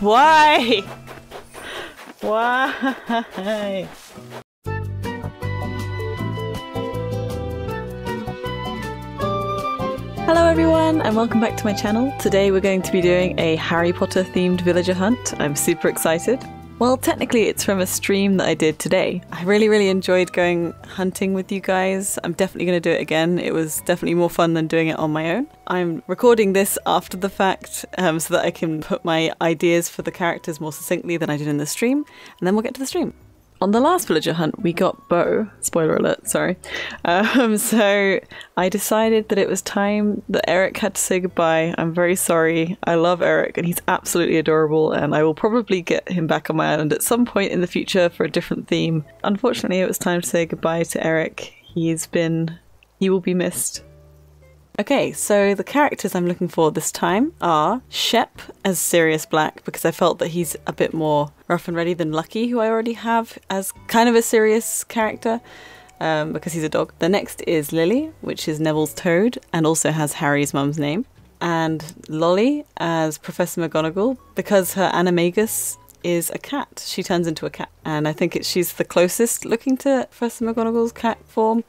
Why? Why? Hello everyone and welcome back to my channel. Today we're going to be doing a Harry Potter themed villager hunt. I'm super excited. Well, technically it's from a stream that I did today. I really, really enjoyed going hunting with you guys. I'm definitely going to do it again. It was definitely more fun than doing it on my own. I'm recording this after the fact um, so that I can put my ideas for the characters more succinctly than I did in the stream, and then we'll get to the stream. On the last villager hunt, we got Bo. Spoiler alert, sorry. Um, so I decided that it was time that Eric had to say goodbye. I'm very sorry. I love Eric and he's absolutely adorable, and I will probably get him back on my island at some point in the future for a different theme. Unfortunately, it was time to say goodbye to Eric. He's been. He will be missed. Okay, so the characters I'm looking for this time are Shep as Sirius Black because I felt that he's a bit more rough and ready than Lucky, who I already have as kind of a Sirius character um, because he's a dog. The next is Lily, which is Neville's toad and also has Harry's mum's name. And Lolly as Professor McGonagall because her animagus is a cat. She turns into a cat. And I think it, she's the closest looking to Professor McGonagall's cat form.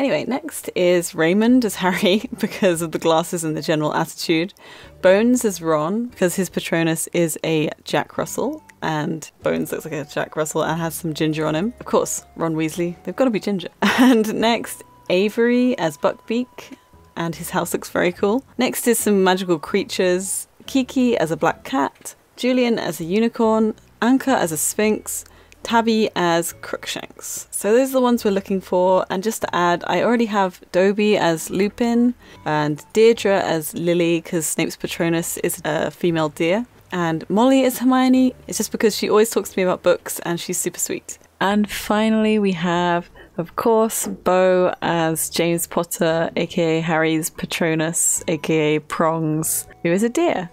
Anyway, next is Raymond as Harry because of the glasses and the general attitude. Bones as Ron because his Patronus is a Jack Russell and Bones looks like a Jack Russell and has some ginger on him. Of course, Ron Weasley, they've got to be ginger. And next, Avery as Buckbeak and his house looks very cool. Next is some magical creatures. Kiki as a black cat, Julian as a unicorn, Anka as a sphinx, Tabby as Crookshanks. So those are the ones we're looking for. And just to add, I already have Dobby as Lupin and Deirdre as Lily because Snape's Patronus is a female deer. And Molly is Hermione. It's just because she always talks to me about books and she's super sweet. And finally, we have, of course, Bo as James Potter, aka Harry's Patronus, aka Prongs, who is a deer.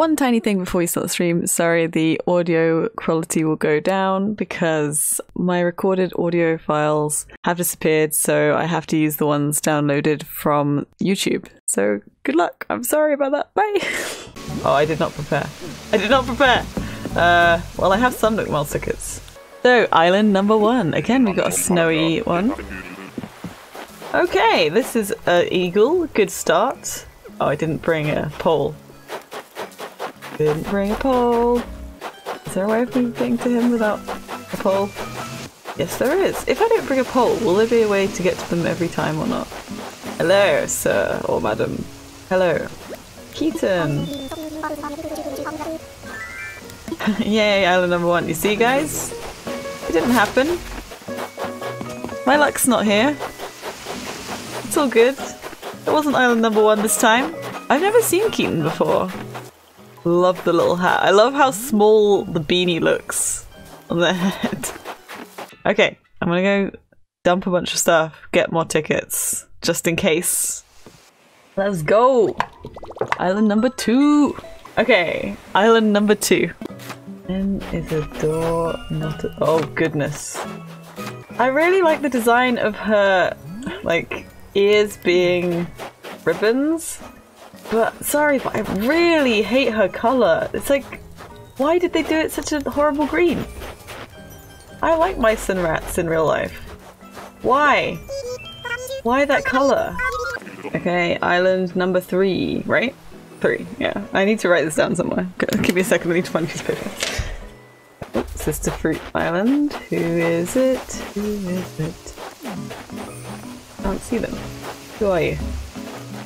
One tiny thing before we start the stream. Sorry, the audio quality will go down because my recorded audio files have disappeared, so I have to use the ones downloaded from YouTube. So good luck. I'm sorry about that. Bye. oh, I did not prepare. I did not prepare. Uh, well, I have some Nook Mile tickets. So, island number one. Again, we've got a snowy one. Okay, this is an eagle. Good start. Oh, I didn't bring a pole. Didn't bring a pole. Is there a way of getting to him without a pole? Yes, there is. If I don't bring a pole, will there be a way to get to them every time or not? Hello, sir or madam. Hello. Keaton. Yay, island number one. You see, guys? It didn't happen. My luck's not here. It's all good. It wasn't island number one this time. I've never seen Keaton before. Love the little hat. I love how small the beanie looks on their head. Okay, I'm gonna go dump a bunch of stuff, get more tickets, just in case. Let's go! Island number two! Okay, island number two. Then is a door, not a- oh goodness. I really like the design of her, like, ears being ribbons. But sorry, but I really hate her colour. It's like, why did they do it such a horrible green? I like mice and rats in real life. Why? Why that colour? Okay, island number three, right? Three, yeah. I need to write this down somewhere. Give me a second, I need to find a piece of paper. Oh, Sister Fruit Island. Who is it? Who is it? I Can't see them. Who are you?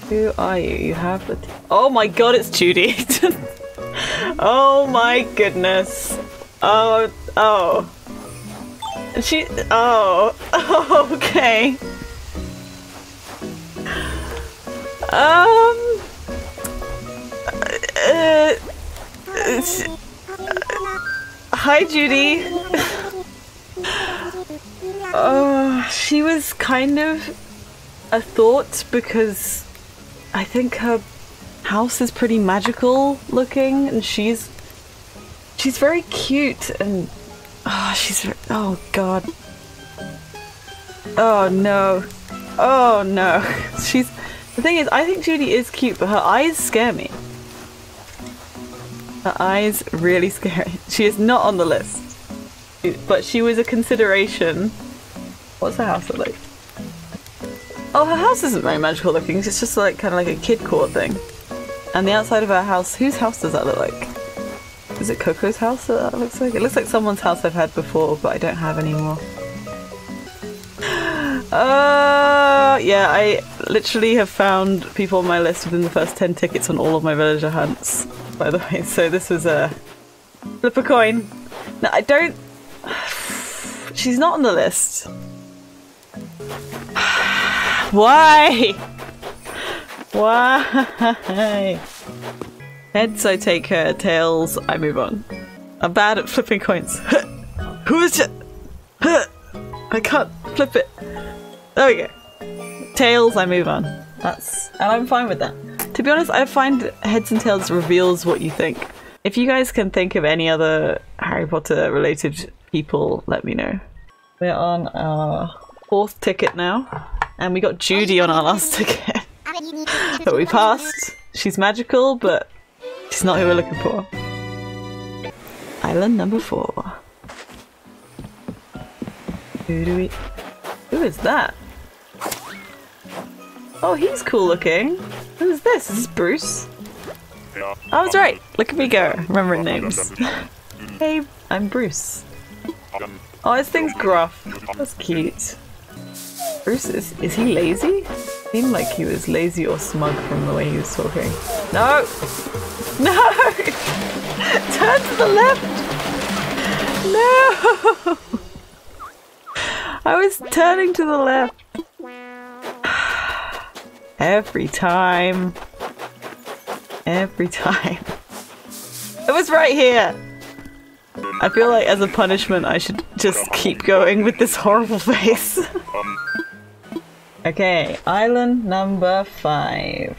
Who are you? You have the. oh my god, it's Judy! oh my goodness! Oh, oh. She. Oh. okay. Um. Uh, uh, hi, Judy. Oh, she was kind of a thought because I think her house is pretty magical looking, and she's she's very cute and oh, she's oh god, oh no, oh no. She's the thing is, I think Judy is cute, but her eyes scare me. Her eyes really scary. She is not on the list. But she was a consideration. What's her house look like? Oh, her house isn't very magical looking. It's just like kind of like a kid court thing. And the outside of her house, whose house does that look like? Is it Coco's house that, that looks like? It looks like someone's house I've had before, but I don't have anymore. Uh, yeah, I literally have found people on my list within the first 10 tickets on all of my villager hunts, by the way. So this was a flip a coin. No, I don't. She's not on the list. Why? Why? Heads, I take her. Tails, I move on. I'm bad at flipping coins. Who is it? I can't flip it. There we go. Tails, I move on. That's and I'm fine with that. To be honest, I find heads and tails reveals what you think. If you guys can think of any other Harry Potter related people, let me know. We're on our fourth ticket now, and we got Judy on our last ticket. but we passed. She's magical, but she's not who we're looking for. Island number four. Who do we? Who is that? Oh, he's cool looking. Who's this? Is this Bruce? Oh, I was right. Look at me go, remembering names. hey, I'm Bruce. Oh, his thing's gruff. That's cute. Is, is he lazy? Seemed like he was lazy or smug from the way he was talking. No! No! Turn to the left! No! I was turning to the left. Every time. Every time. It was right here! I feel like as a punishment I should just keep going with this horrible face. Okay, island number five.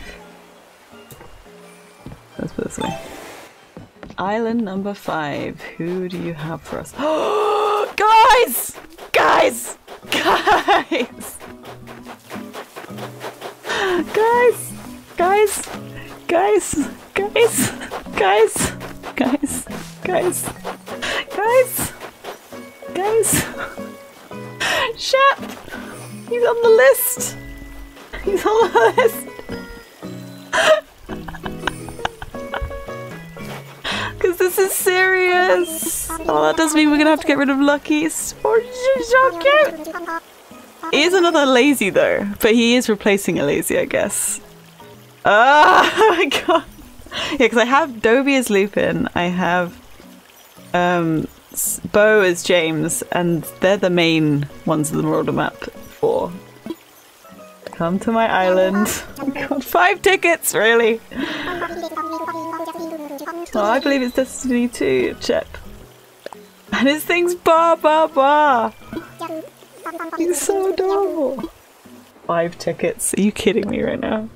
Let's put this way. Island number five. Who do you have for us? guys! Guys! Guys! He's list! Because this is Sirius! Oh, that does mean we're gonna have to get rid of Lucky. Cute! He is another lazy though, but he is replacing a lazy, I guess. Oh my god! Yeah, because I have Dobby as Lupin, I have um, Bo as James, and they're the main ones in the world map for. Come to my island. God, five tickets, really? Oh, I believe it's Destiny 2, Chip. And his thing's Ba Ba Ba! He's so adorable! Five tickets. Are you kidding me right now?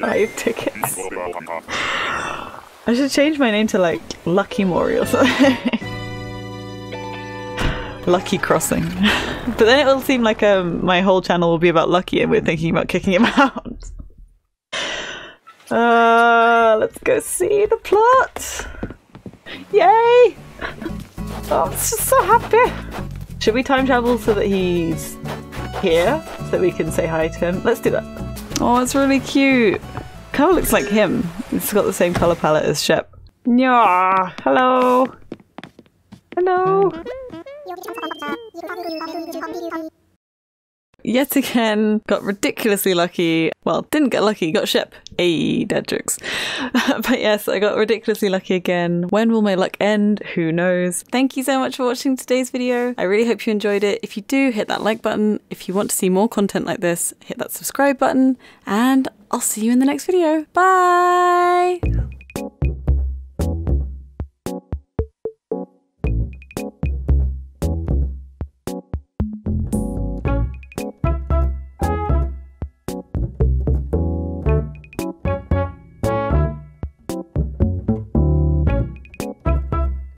Five tickets. I should change my name to like Lucky Mori or something. Lucky Crossing. but then it will seem like um, my whole channel will be about Lucky and we're thinking about kicking him out. Uh, let's go see the plot. Yay! Oh, I'm just so happy. Should we time travel so that he's here so that we can say hi to him? Let's do that. Oh, it's really cute. Kind of looks like him. It's got the same color palette as Shep. Yeah. Hello. Hello. Yet again, got ridiculously lucky. Well, didn't get lucky, got Shep. A dead jokes. but yes, I got ridiculously lucky again. When will my luck end? Who knows? Thank you so much for watching today's video. I really hope you enjoyed it. If you do, hit that like button. If you want to see more content like this, hit that subscribe button. And I'll see you in the next video. Bye!